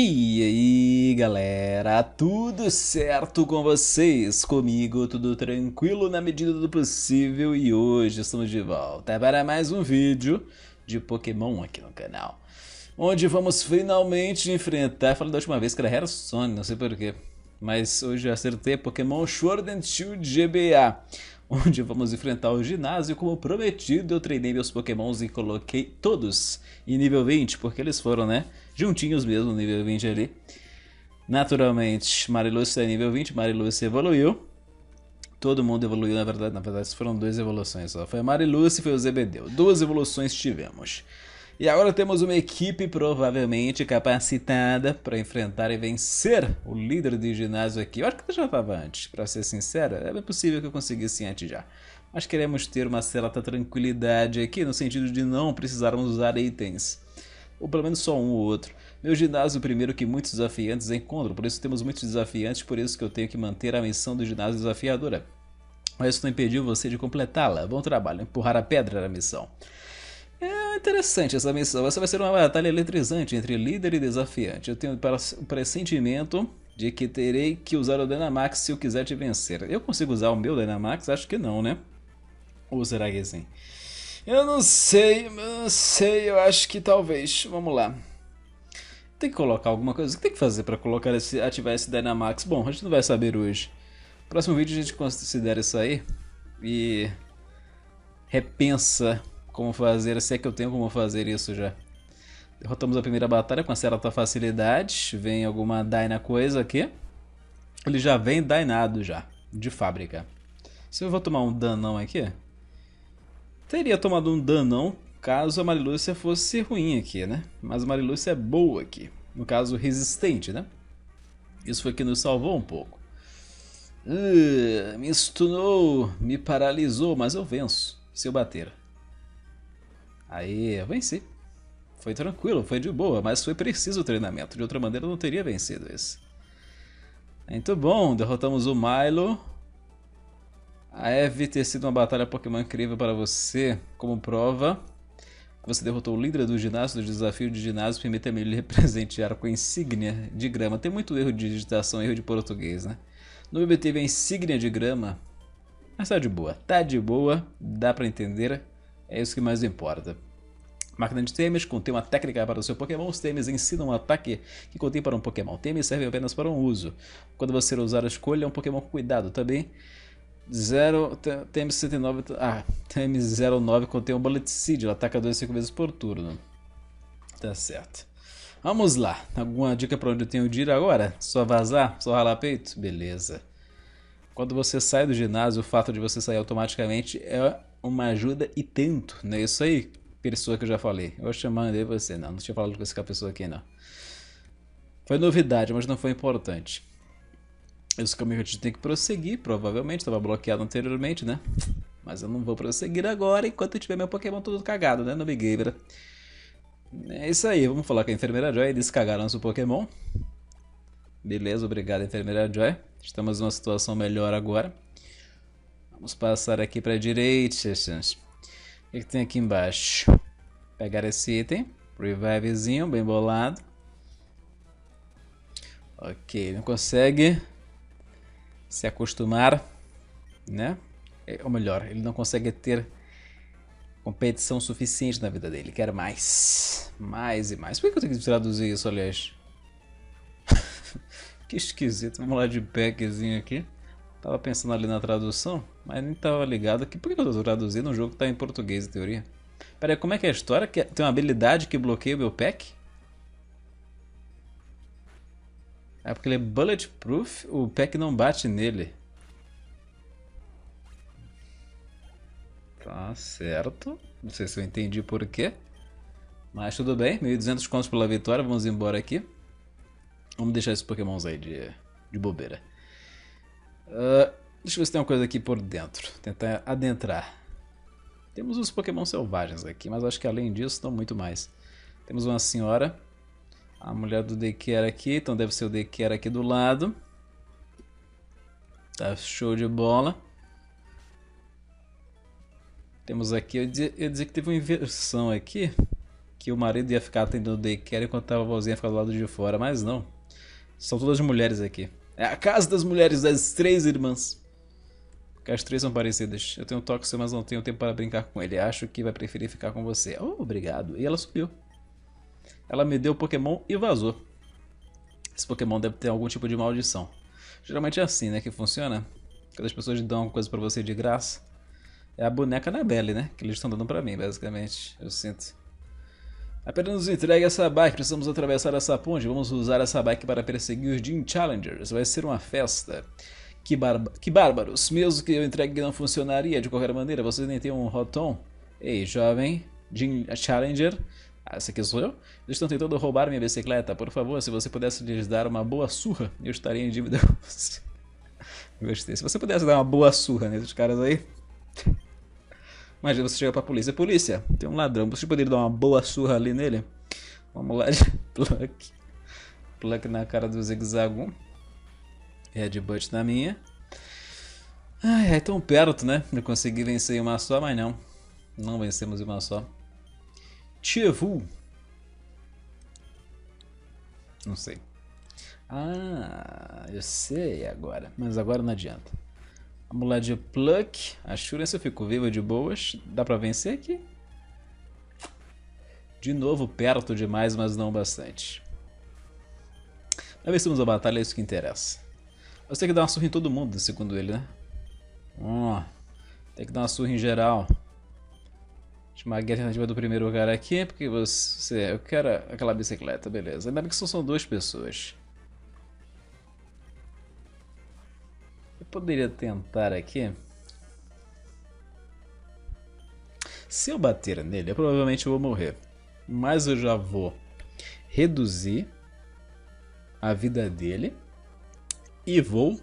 E aí galera, tudo certo com vocês? Comigo tudo tranquilo na medida do possível e hoje estamos de volta para mais um vídeo de Pokémon aqui no canal Onde vamos finalmente enfrentar, falei da última vez que era Hearthstone, não sei porquê Mas hoje eu acertei Pokémon Sword and Shield GBA onde vamos enfrentar o ginásio. Como prometido, eu treinei meus pokémons e coloquei todos em nível 20, porque eles foram, né, juntinhos mesmo, nível 20 ali. Naturalmente, Marilúcia é nível 20, Marilúcia evoluiu. Todo mundo evoluiu, na verdade, na verdade foram duas evoluções só. Foi a Marilúcia e foi o Zebedeu. Duas evoluções tivemos. E agora temos uma equipe provavelmente capacitada para enfrentar e vencer o líder de ginásio aqui. Eu acho que já estava antes, para ser sincero. É possível que eu conseguisse antes já. Mas queremos ter uma certa tranquilidade aqui, no sentido de não precisarmos usar itens. Ou pelo menos só um ou outro. Meu ginásio primeiro que muitos desafiantes encontram, por isso temos muitos desafiantes, por isso que eu tenho que manter a missão do ginásio desafiadora. Mas isso não impediu você de completá-la. Bom trabalho, empurrar a pedra era a missão. É interessante essa missão. Essa vai ser uma batalha eletrizante entre líder e desafiante. Eu tenho o pressentimento de que terei que usar o Dynamax se eu quiser te vencer. Eu consigo usar o meu Dynamax? Acho que não, né? Ou será que sim? Eu não sei, eu não sei, eu acho que talvez. Vamos lá. Tem que colocar alguma coisa. O que tem que fazer para colocar esse, ativar esse Dynamax? Bom, a gente não vai saber hoje. Próximo vídeo a gente considera isso aí e repensa como fazer, se é que eu tenho como fazer isso já. Derrotamos a primeira batalha com certa facilidade. Vem alguma Dyna coisa aqui. Ele já vem Dynado já, de fábrica. Se eu vou tomar um danão aqui, teria tomado um danão caso a Marilúcia fosse ruim aqui, né? Mas a Marilúcia é boa aqui. No caso, resistente, né? Isso foi que nos salvou um pouco. Uh, me stunou, me paralisou, mas eu venço se eu bater. Aí eu venci. Foi tranquilo, foi de boa, mas foi preciso o treinamento. De outra maneira eu não teria vencido esse. Muito bom, derrotamos o Milo. A Eve ter sido uma batalha Pokémon incrível para você. Como prova, você derrotou o líder do ginásio, do desafio de ginásio. Permita-me lhe representear com a insígnia de grama. Tem muito erro de digitação, erro de português, né? No BB teve a insígnia de grama. Mas tá de boa, tá de boa, dá para entender. É isso que mais importa. Máquina de temes contém uma técnica para o seu Pokémon. Os temes ensinam um ataque que contém para um Pokémon. Temes servem apenas para um uso. Quando você usar a escolha, é um Pokémon com cuidado. Também, 0, Temes 109, ah, Temes 09 contém um Bullet Seed. Ele ataca 2 5 vezes por turno. Tá certo. Vamos lá. Alguma dica para onde eu tenho de ir agora? Só vazar? Só ralar peito? Beleza. Quando você sai do ginásio, o fato de você sair automaticamente é uma ajuda e tanto, não é isso aí, pessoa que eu já falei. Eu chamando você, não, não tinha falado com essa pessoa aqui não. Foi novidade, mas não foi importante. Esse caminho a gente tem que prosseguir, provavelmente, estava bloqueado anteriormente, né? Mas eu não vou prosseguir agora enquanto eu tiver meu Pokémon todo cagado, né, no Big Gamer. É isso aí, vamos falar com a Enfermeira Joy, eles cagaram seu Pokémon. Beleza, obrigado Enfermeira Joy. Estamos numa situação melhor agora. Vamos passar aqui para a direita. O que, que tem aqui embaixo? Pegar esse item. Revivezinho, bem bolado. Ok, não consegue se acostumar, né? É, ou melhor, ele não consegue ter competição suficiente na vida dele. Quer mais. Mais e mais. Por que eu tenho que traduzir isso, aliás? que esquisito. Vamos lá de packzinho aqui. Tava pensando ali na tradução, mas nem tava ligado aqui. Por que eu tô traduzindo um jogo que tá em português, em teoria? Pera aí, como é que é a história? Tem uma habilidade que bloqueia o meu pack? É porque ele é bulletproof, o pack não bate nele. Tá certo. Não sei se eu entendi por quê. Mas tudo bem, 1.200 contos pela vitória, vamos embora aqui. Vamos deixar esses pokémons aí de, de bobeira. Uh, deixa eu ver se tem uma coisa aqui por dentro. Tentar adentrar. Temos os Pokémon selvagens aqui, mas acho que além disso estão muito mais. Temos uma senhora. A mulher do Daycare aqui, então deve ser o Daycare aqui do lado. Tá show de bola. Temos aqui, eu ia dizer que teve uma inversão aqui. que o marido ia ficar atendendo o daycare enquanto a vozinha ficava do lado de fora, mas não. São todas mulheres aqui. É a casa das mulheres das três irmãs. Porque as três são parecidas. Eu tenho toque mas não tenho tempo para brincar com ele. Acho que vai preferir ficar com você. Oh, obrigado. E ela subiu. Ela me deu o Pokémon e vazou. Esse Pokémon deve ter algum tipo de maldição. Geralmente é assim, né, que funciona. Quando as pessoas dão alguma coisa pra você de graça. É a boneca Annabelle, né? Que eles estão dando pra mim, basicamente. Eu sinto. Apenas nos entregue essa bike, precisamos atravessar essa ponte. Vamos usar essa bike para perseguir os Gym Challengers. Vai ser uma festa. Que, que bárbaros. Mesmo que eu entregue não funcionaria de qualquer maneira. Vocês nem tem um Rotom? Ei, jovem. Gym Challenger. Ah, esse aqui sou eu? Eles estão tentando roubar minha bicicleta. Por favor, se você pudesse lhes dar uma boa surra, eu estaria em dívida com você. Gostei. Se você pudesse dar uma boa surra nesses caras aí. Imagina você chega pra polícia. Polícia, tem um ladrão. Você poderia dar uma boa surra ali nele? Vamos lá pluck. Pluck na cara do zigue-zague. Headbutt na minha. Ai, ai, tão perto, né? De conseguir vencer em uma só, mas não. Não vencemos em uma só. Tchevu. Não sei. Ah, eu sei agora. Mas agora não adianta. Vamos lá de Pluck. A Assurance ficou viva de boas. Dá pra vencer aqui? De novo perto demais, mas não bastante. Mas vencemos a batalha, é isso que interessa. Você tem que dar uma surra em todo mundo, segundo ele, né? Tem que dar uma surra em geral. Chamar a alternativa do primeiro cara aqui, porque você. Eu quero aquela bicicleta, beleza. Ainda bem que só são duas pessoas. Poderia tentar aqui. Se eu bater nele, eu provavelmente vou morrer. Mas eu já vou reduzir a vida dele e vou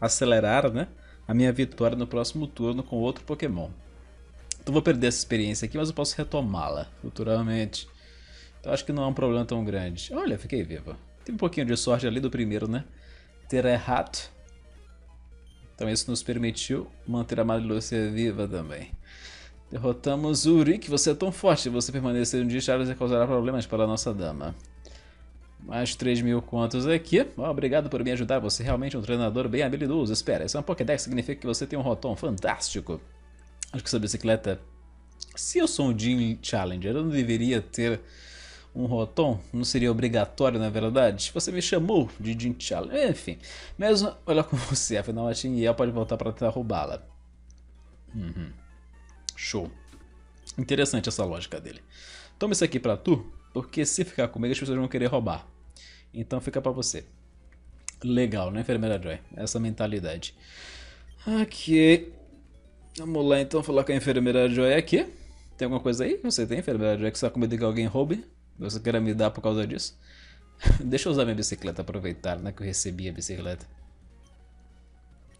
acelerar né, a minha vitória no próximo turno com outro Pokémon. Então vou perder essa experiência aqui, mas eu posso retomá-la futuramente. Então acho que não é um problema tão grande. Olha, fiquei vivo. Tem um pouquinho de sorte ali do primeiro, né? Ter errado. Então isso nos permitiu manter a Marilúcia viva também. Derrotamos o Rick. Você é tão forte. Você permanecer um dia, Charles causará problemas para a nossa dama. Mais 3 mil contos aqui. Oh, obrigado por me ajudar. Você é realmente um treinador bem habilidoso. Espera, isso é um Pokédex. Significa que você tem um Rotom fantástico. Acho que essa bicicleta... Se eu sou um Gym Challenger, eu não deveria ter um Rotom? Não seria obrigatório, na verdade? Você me chamou de Challenger. Enfim, mesmo olha com você, afinal a Tingyel pode voltar para tentar roubá-la. Uhum. Show. Interessante essa lógica dele. Toma isso aqui pra tu, porque se ficar comigo as pessoas vão querer roubar. Então fica pra você. Legal, né, enfermeira Joy? Essa mentalidade. Ok. Vamos lá então falar com a enfermeira Joy aqui. Tem alguma coisa aí? Você tem, enfermeira Joy, que você tá com medo que alguém roube? Você quer me dar por causa disso? Deixa eu usar minha bicicleta, aproveitar, né, que eu recebi a bicicleta.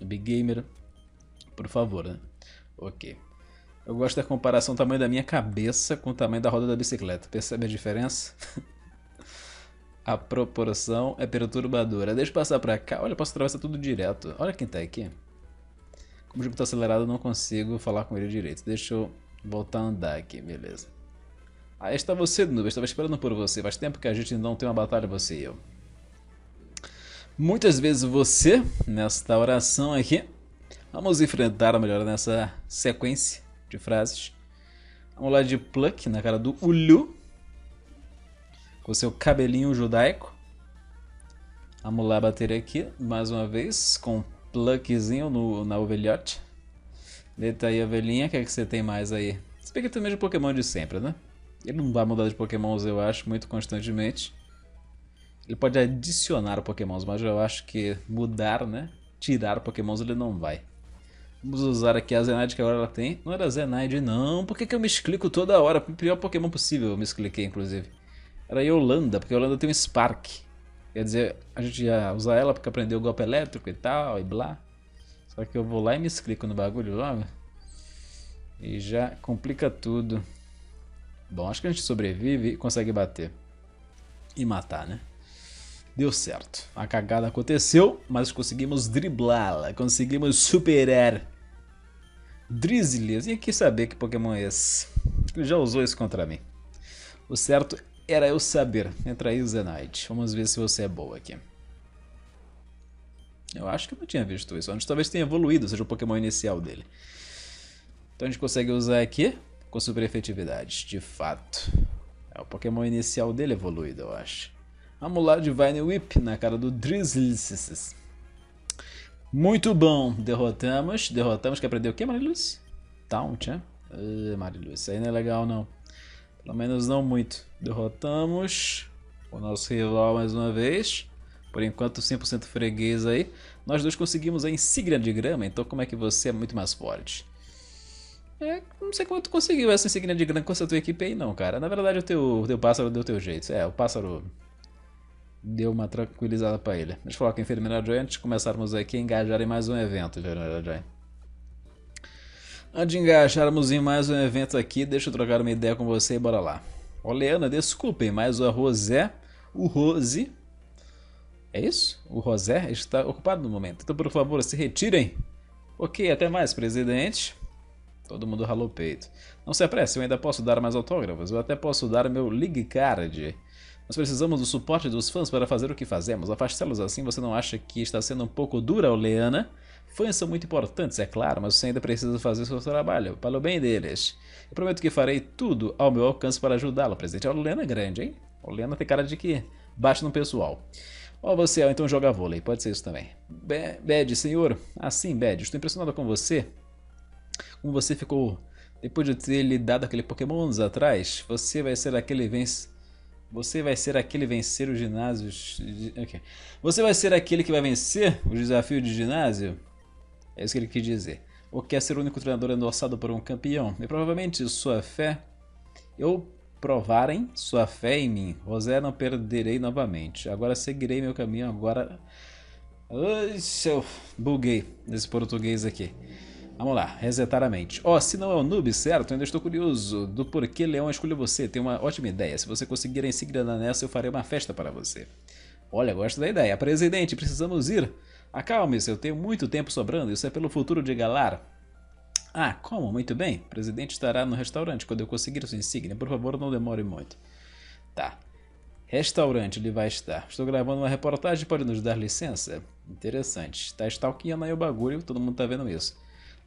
Big Gamer, por favor, né? Ok. Eu gosto da comparação do tamanho da minha cabeça com o tamanho da roda da bicicleta. Percebe a diferença? a proporção é perturbadora. Deixa eu passar pra cá. Olha, eu posso atravessar tudo direto. Olha quem tá aqui. Como o jogo está acelerado, eu não consigo falar com ele direito. Deixa eu voltar a andar aqui, beleza. Aí está você, Nube. Estava esperando por você. Faz tempo que a gente não tem uma batalha, você e eu. Muitas vezes você, nesta oração aqui, vamos enfrentar, melhor, nessa sequência de frases. Vamos lá de Pluck na cara do Ulu. Com seu cabelinho judaico. Vamos lá bater aqui mais uma vez com pluckzinho no, na ovelhote. Deita aí ovelhinha, o que, é que você tem mais aí? Se bem tem o mesmo Pokémon de sempre, né? Ele não vai mudar de Pokémons, eu acho, muito constantemente. Ele pode adicionar Pokémons, mas eu acho que mudar, né? Tirar Pokémons ele não vai. Vamos usar aqui a Zenaide que agora ela tem. Não era Zenaide, não. Por que, que eu me explico toda hora? O pior Pokémon possível eu me expliquei, inclusive. Era Yolanda, porque Yolanda tem um Spark. Quer dizer, a gente ia usar ela porque aprendeu o golpe elétrico e tal, e blá. Só que eu vou lá e me explico no bagulho logo. E já complica tudo. Bom, acho que a gente sobrevive e consegue bater. E matar, né? Deu certo. A cagada aconteceu, mas conseguimos driblá-la. Conseguimos superar. Drizzlies. E aqui saber que Pokémon é esse. Ele já usou isso contra mim. O certo era eu saber. Entra aí, Zenaide. Vamos ver se você é boa aqui. Eu acho que eu não tinha visto isso. Antes talvez tenha evoluído, seja o Pokémon inicial dele. Então a gente consegue usar aqui com super efetividade, de fato. É o Pokémon inicial dele evoluído, eu acho. Lá, Divine Whip na cara do Drizzles. Muito bom. Derrotamos. Derrotamos. Quer aprender o que, Mariluz? Taunt, né? Uh, Mariluz, isso aí não é legal, não. Pelo menos não muito. Derrotamos o nosso rival mais uma vez. Por enquanto 100% freguês aí. Nós dois conseguimos a insígnia de grama, então como é que você é muito mais forte? É, não sei como tu conseguiu essa insígnia de grama com essa tua equipe aí não, cara. Na verdade o teu, o teu pássaro deu teu jeito. É, o pássaro deu uma tranquilizada pra ele. Eu falar com a enfermeira Joy antes de começarmos aqui engajar em mais um evento, enfermeira Joy. Antes de engajarmos em mais um evento aqui, deixa eu trocar uma ideia com você e bora lá. Ô Leana, desculpem, mas o Rosé, o Rose, é isso? O Rosé está ocupado no momento. Então, por favor, se retirem. Ok, até mais, presidente. Todo mundo ralou o peito. Não se apresse, eu ainda posso dar mais autógrafos. Eu até posso dar meu League Card. Nós precisamos do suporte dos fãs para fazer o que fazemos. Afastá-los assim, você não acha que está sendo um pouco dura, Oleana? Fãs são muito importantes, é claro, mas você ainda precisa fazer seu trabalho, para o bem deles. Eu prometo que farei tudo ao meu alcance para ajudá-lo, presidente. A Lena é grande, hein? A Lena tem cara de que bate no pessoal. Ó, você, então joga vôlei, pode ser isso também. Bad, senhor. Assim, Bad, estou impressionado com você. Como você ficou. Depois de ter lhe dado aquele Pokémon anos atrás, você vai ser aquele vence. Você vai ser aquele vencer os ginásios. Okay. Você vai ser aquele que vai vencer o desafio de ginásio? É isso que ele quis dizer. Ou quer ser o único treinador endossado por um campeão? E provavelmente sua fé. Eu provarem sua fé em mim. José, não perderei novamente. Agora seguirei meu caminho. Agora. Ai, eu buguei nesse português aqui. Vamos lá, resetar a mente. Ó, oh, se não é o noob, certo? Ainda estou curioso do porquê Leão escolheu você. Tem uma ótima ideia. Se você conseguir da Nessa, eu farei uma festa para você. Olha, gosto da ideia. Presidente, precisamos ir. Acalme-se, eu tenho muito tempo sobrando, isso é pelo futuro de Galar. Ah, como? Muito bem. O presidente estará no restaurante quando eu conseguir sua insígnia. Por favor, não demore muito. Tá. Restaurante ele vai estar. Estou gravando uma reportagem, pode nos dar licença? Interessante. Está stalkeando aí o bagulho, todo mundo está vendo isso.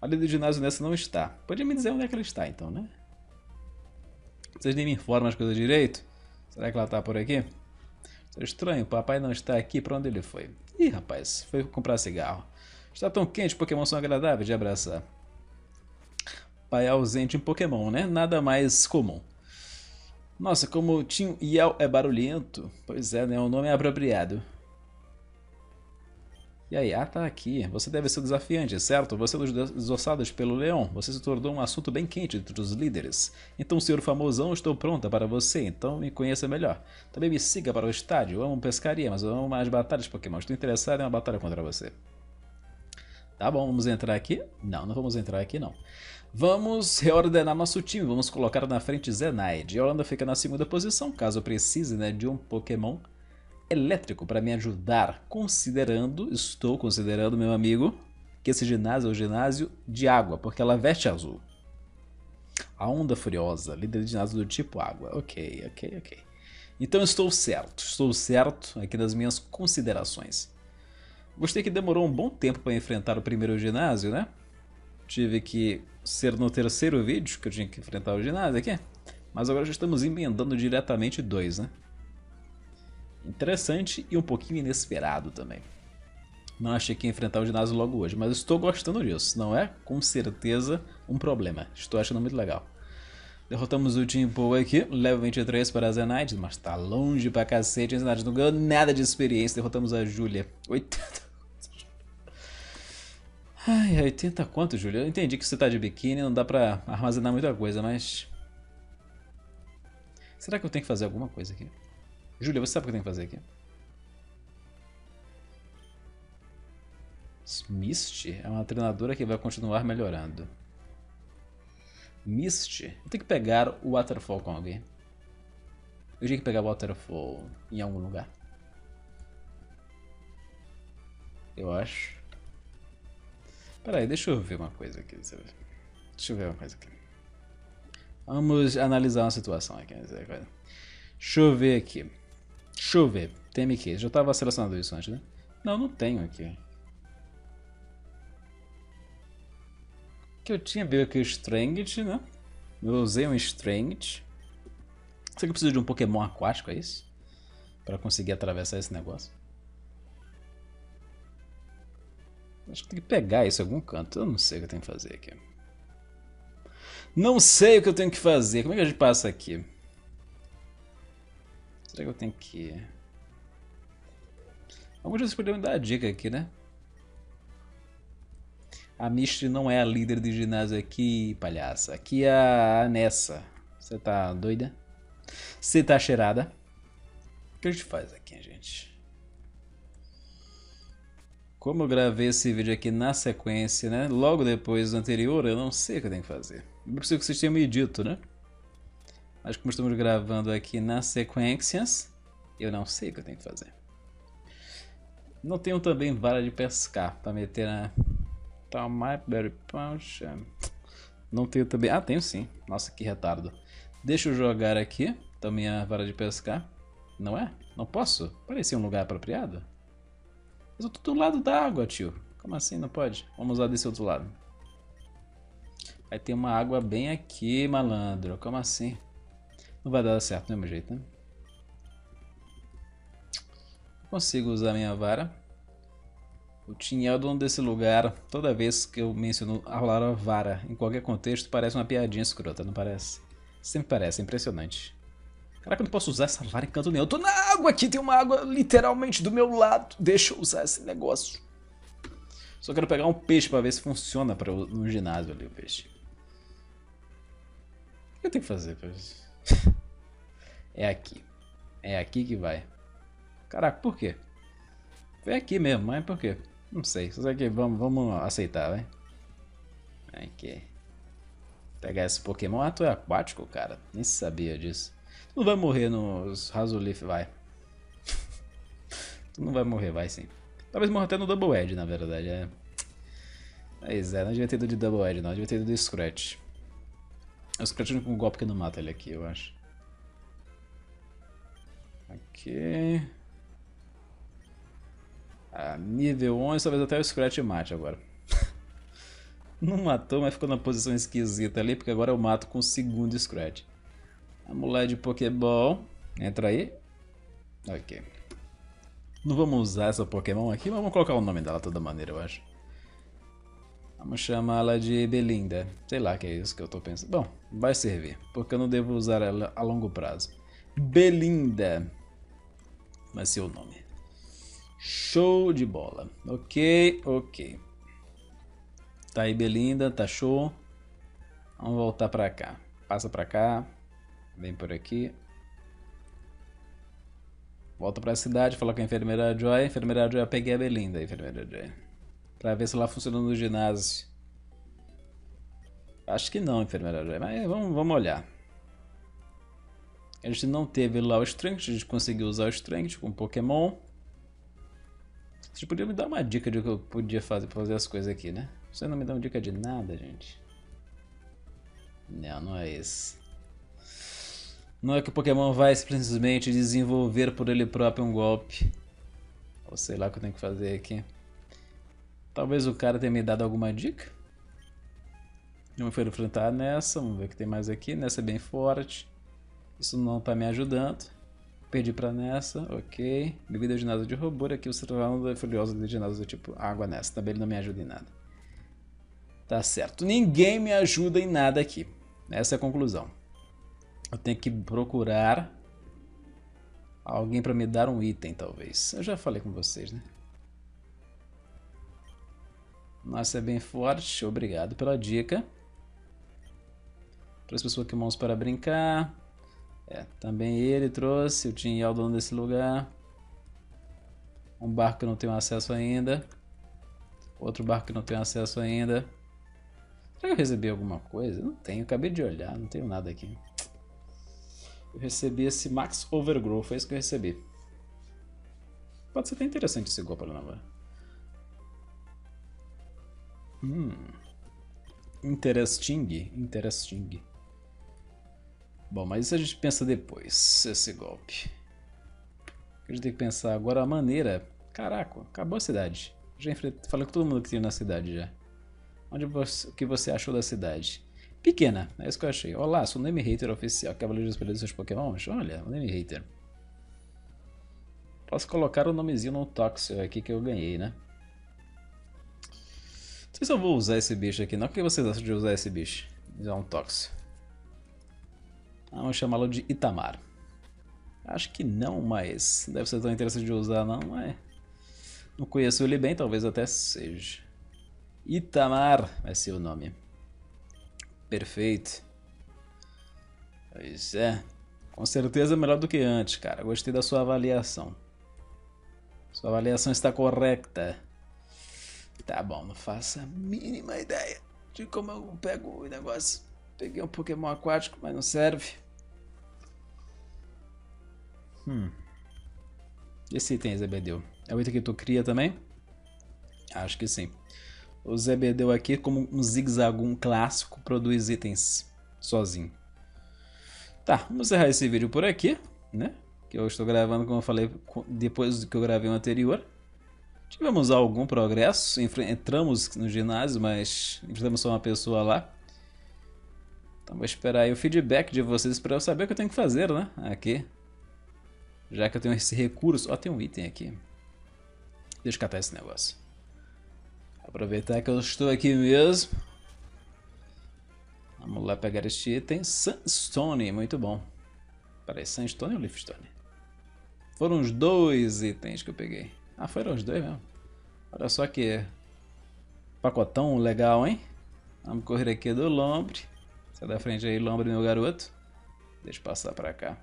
A lei do ginásio nessa não está. Pode me dizer onde é que ela está, então, né? Vocês nem me informam as coisas direito? Será que ela está por aqui? É estranho, papai não está aqui. Para onde ele foi? Ih, rapaz, foi comprar cigarro. Está tão quente, Pokémon são agradáveis de abraçar. Pai ausente em Pokémon, né? Nada mais comum. Nossa, como Tim Yell é barulhento. Pois é, né? O nome é apropriado. E aí, ah, tá aqui. Você deve ser desafiante, certo? Você é dos desossados pelo leão. Você se tornou um assunto bem quente entre os líderes. Então, senhor famosão, estou pronta para você. Então, me conheça melhor. Também me siga para o estádio. Eu amo pescaria, mas eu amo mais batalhas Pokémon. Estou interessado em uma batalha contra você. Tá bom, vamos entrar aqui? Não, não vamos entrar aqui não. Vamos reordenar nosso time, vamos colocar na frente Zenaide. A Holanda fica na segunda posição, caso precise né, de um Pokémon elétrico para me ajudar, considerando, estou considerando, meu amigo, que esse ginásio é o ginásio de água, porque ela veste azul. A Onda Furiosa, líder de ginásio do tipo água. Ok, ok, ok. Então estou certo, estou certo aqui das minhas considerações. Gostei que demorou um bom tempo para enfrentar o primeiro ginásio, né? Tive que ser no terceiro vídeo que eu tinha que enfrentar o ginásio aqui. Mas agora já estamos emendando diretamente dois, né? Interessante e um pouquinho inesperado também. Não achei que ia enfrentar o ginásio logo hoje, mas estou gostando disso. Não é com certeza um problema. Estou achando muito legal. Derrotamos o Team Pool aqui, level 23 para a Zenite, mas tá longe pra cacete. A Zenite não ganhou nada de experiência. Derrotamos a Julia. 80. Ai, 80 quanto, Julia? Eu entendi que você tá de biquíni, não dá pra armazenar muita coisa, mas... Será que eu tenho que fazer alguma coisa aqui? Júlia, você sabe o que tenho que fazer aqui? Misty é uma treinadora que vai continuar melhorando. Misty? Eu tenho que pegar o Waterfall com alguém. Eu tinha que pegar o Waterfall em algum lugar. Eu acho. Pera aí, deixa eu ver uma coisa aqui. Deixa eu ver uma coisa aqui. Vamos analisar uma situação aqui. Deixa eu ver aqui. Deixa eu ver. Tem MQ. Já estava selecionando isso antes, né? Não, não tenho aqui. Que eu tinha veio aqui o Strength, né? Eu usei um Strength. Será que eu preciso de um Pokémon aquático, é isso? Pra conseguir atravessar esse negócio. Acho que tem que pegar isso em algum canto. Eu não sei o que eu tenho que fazer aqui. Não sei o que eu tenho que fazer. Como é que a gente passa aqui? Será que eu tenho que... Alguns de vocês poderiam me dar a dica aqui, né? A Misty não é a líder de ginásio aqui, palhaça. Aqui é a Nessa. Você tá doida? Você tá cheirada? O que a gente faz aqui, gente? Como eu gravei esse vídeo aqui na sequência, né? Logo depois do anterior, eu não sei o que eu tenho que fazer. Eu preciso que vocês tenham me dito, né? Mas como estamos gravando aqui nas sequências, eu não sei o que eu tenho que fazer. Não tenho também vara de pescar para meter na... My berry punch. Não tenho também... Ah, tenho sim. Nossa, que retardo. Deixa eu jogar aqui também a vara de pescar. Não é? Não posso? Parecia um lugar apropriado. Mas eu tô do lado da água, tio. Como assim? Não pode? Vamos usar desse outro lado. Aí tem uma água bem aqui, malandro. Como assim? Não vai dar certo do mesmo jeito, né? consigo usar minha vara. O Tim é o dono desse lugar. Toda vez que eu menciono a palavra vara em qualquer contexto, parece uma piadinha escrota, não parece? Sempre parece, é impressionante. Caraca, eu não posso usar essa vara em canto nenhum. Eu tô na água aqui, tem uma água literalmente do meu lado. Deixa eu usar esse negócio. Só quero pegar um peixe pra ver se funciona pra, no ginásio ali o peixe. O que eu tenho que fazer isso? é aqui. É aqui que vai. Caraca, por quê? É aqui mesmo, mas por quê? Não sei. Só que vamos, vamos aceitar, vai. Aqui. Pegar esse Pokémon. Ah, tu é aquático, cara. Nem sabia disso. Tu não vai morrer nos Razolif, vai. tu não vai morrer, vai sim. Talvez morra até no Double Edge, na verdade. É. Mas é, não devia ter ido de Double Edge, não. Devia ter ido de Scratch. O Scratch é um golpe que não mata ele aqui, eu acho. Aqui. Ah, nível 11, talvez até o Scratch mate agora. não matou, mas ficou na posição esquisita ali, porque agora eu mato com o segundo Scratch. Lá de Pokéball. Entra aí. Ok. Não vamos usar essa Pokémon aqui, mas vamos colocar o nome dela de toda maneira, eu acho. Vamos chamá-la de Belinda. Sei lá que é isso que eu tô pensando. Bom, vai servir, porque eu não devo usar ela a longo prazo. Belinda. Vai ser o nome. Show de bola. Ok, ok. Tá aí Belinda, tá show. Vamos voltar pra cá. Passa pra cá. Vem por aqui. Volta pra cidade, fala com a enfermeira Joy. Enfermeira Joy, eu peguei a Belinda, enfermeira Joy. Pra ver se ela funciona no ginásio. Acho que não, enfermeira mas vamos, vamos olhar. A gente não teve lá o Strength, a gente conseguiu usar o Strength com Pokémon. Você podia me dar uma dica de o que eu podia fazer pra fazer as coisas aqui, né? Você não me dá uma dica de nada, gente. Não, não é esse. Não é que o Pokémon vai simplesmente desenvolver por ele próprio um golpe. Ou sei lá o que eu tenho que fazer aqui. Talvez o cara tenha me dado alguma dica. Não foi enfrentar nessa, vamos ver o que tem mais aqui. Nessa é bem forte. Isso não está me ajudando. Perdi para nessa, ok. Bebida de ginásio de robô, aqui o Citronado é furioso de ginásio do tipo água nessa. Também ele não me ajuda em nada. Tá certo. Ninguém me ajuda em nada aqui. Essa é a conclusão. Eu tenho que procurar alguém para me dar um item, talvez. Eu já falei com vocês, né? Nossa, é bem forte. Obrigado pela dica. Trouxe pessoas que para brincar. É, também ele trouxe. Eu tinha o dono desse lugar. Um barco que não tenho acesso ainda. Outro barco que não tenho acesso ainda. Será que eu recebi alguma coisa? Não tenho. Acabei de olhar. Não tenho nada aqui. Eu recebi esse Max Overgrow, foi isso que eu recebi. Pode ser até interessante esse golpe nova. Hum. Interesting, interesting. Bom, mas isso a gente pensa depois, esse golpe. A gente tem que pensar agora a maneira. Caraca, acabou a cidade. Já enfrentei, falei com todo mundo que tinha na cidade já. Onde você, o que você achou da cidade? Pequena, é isso que eu achei. Olá, sou o Name Hater oficial, Cavaleiro dos Espelhos dos Pokémons. Olha, o Name Hater. Posso colocar o nomezinho no Toxel aqui que eu ganhei, né? Não sei se eu vou usar esse bicho aqui, não. O que vocês acham de usar esse bicho? Usar um Toxel. Vamos chamá-lo de Itamar. Acho que não, mas deve ser tão interessante de usar não, mas... Não conheço ele bem, talvez até seja. Itamar vai ser o nome. Perfeito. Pois é. Com certeza melhor do que antes, cara. Gostei da sua avaliação. Sua avaliação está correta. Tá bom, não faço a mínima ideia de como eu pego o negócio. Peguei um Pokémon aquático, mas não serve. Hum. Esse item Zebedeu. É o item que tu cria também? Acho que sim. O Zebedeu aqui, como um zigzagum clássico, produz itens sozinho. Tá, vamos encerrar esse vídeo por aqui, né? Que eu estou gravando, como eu falei, depois do que eu gravei o anterior. Tivemos algum progresso, entramos no ginásio, mas enfrentamos só uma pessoa lá. Então vou esperar aí o feedback de vocês para eu saber o que eu tenho que fazer, né? Aqui. Já que eu tenho esse recurso. Ó, tem um item aqui. Deixa eu catar esse negócio. Aproveitar que eu estou aqui mesmo. Vamos lá pegar este item. Sunstone, muito bom. Peraí, Sunstone ou Leafstone? Foram os dois itens que eu peguei. Ah, foram os dois mesmo. Olha só que pacotão legal, hein? Vamos correr aqui do Lombre. Sai da frente aí, Lombre, meu garoto. Deixa eu passar pra cá.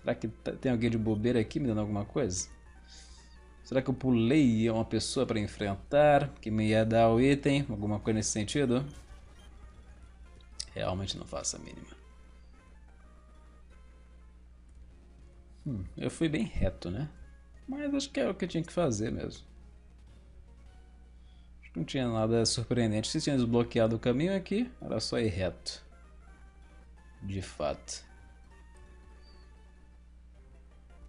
Será que tá, tem alguém de bobeira aqui me dando alguma coisa? Será que eu pulei uma pessoa para enfrentar que me ia dar o item? Alguma coisa nesse sentido? Realmente não faço a mínima. Hum, eu fui bem reto, né? Mas acho que é o que eu tinha que fazer mesmo. Acho que não tinha nada surpreendente. Se tinha desbloqueado o caminho aqui, era só ir reto. De fato.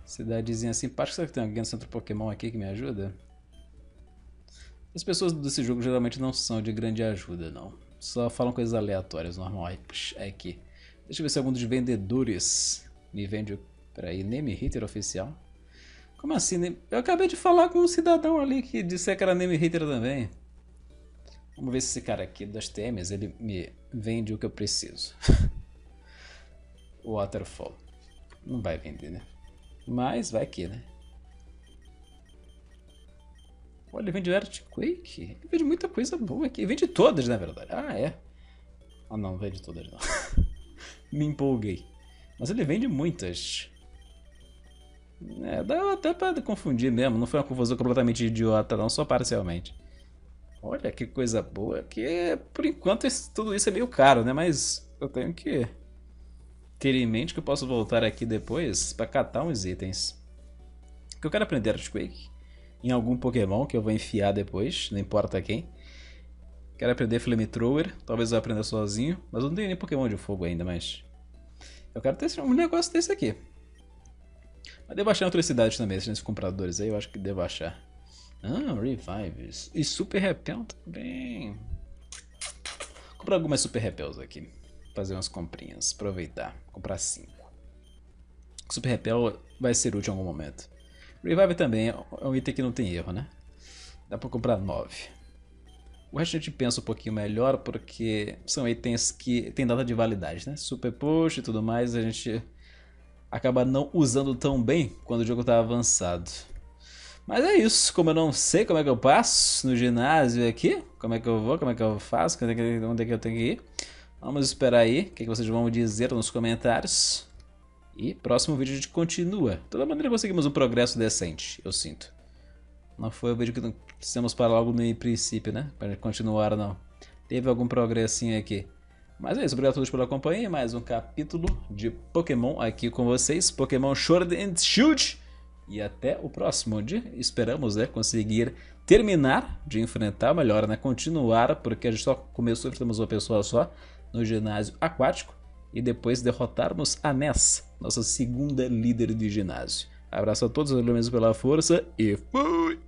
Cidadezinha simpática. Será que tem alguém no centro Pokémon aqui que me ajuda? As pessoas desse jogo geralmente não são de grande ajuda, não. Só falam coisas aleatórias, normal. É aqui. Deixa eu ver se algum dos vendedores me vende... Peraí, name hitter oficial? Como assim? Eu acabei de falar com um cidadão ali que disse que era name hitter também. Vamos ver se esse cara aqui das TMs, ele me vende o que eu preciso. Waterfall. Não vai vender, né? Mas vai que, né? Olha, ele vende Earthquake. Ele vende muita coisa boa aqui. Ele vende todas, na verdade. Ah, é? Ah, não, vende todas não. Me empolguei. Mas ele vende muitas. É, dá até pra confundir mesmo. Não foi uma confusão completamente idiota, não. Só parcialmente. Olha que coisa boa. Que por enquanto tudo isso é meio caro, né? Mas eu tenho que ter em mente que eu posso voltar aqui depois para catar uns itens. Que eu quero aprender Earthquake em algum Pokémon que eu vou enfiar depois, não importa quem. Quero aprender Flamethrower, talvez eu aprenda sozinho, mas eu não tenho nem Pokémon de fogo ainda, mas... Eu quero ter um negócio desse aqui. Mas em outras cidades também, esses compradores aí, eu acho que devo achar. Ah, Revives. E Super Repel também. Vou comprar algumas Super Repels aqui fazer umas comprinhas, aproveitar, comprar 5. Super Repel vai ser útil em algum momento. Revive também é um item que não tem erro, né? Dá pra comprar 9. O resto a gente pensa um pouquinho melhor porque são itens que tem data de validade, né? Super Push e tudo mais a gente acaba não usando tão bem quando o jogo está avançado. Mas é isso, como eu não sei como é que eu passo no ginásio aqui, como é que eu vou, como é que eu faço, onde é que eu tenho que ir, Vamos esperar aí o que vocês vão dizer nos comentários. E próximo vídeo a gente continua. De toda maneira conseguimos um progresso decente, eu sinto. Não foi o vídeo que precisamos para logo no princípio, né? Para continuar não. Teve algum progressinho aqui. Mas é isso, obrigado a todos pela companhia. Mais um capítulo de Pokémon aqui com vocês. Pokémon Sword and Shield. E até o próximo, onde esperamos né, conseguir terminar de enfrentar, melhor, né? Continuar, porque a gente só começou, enfrentamos uma pessoa só no ginásio aquático e depois derrotarmos a Ness, nossa segunda líder de ginásio. Abraço a todos, valeu mesmo pela força e fui!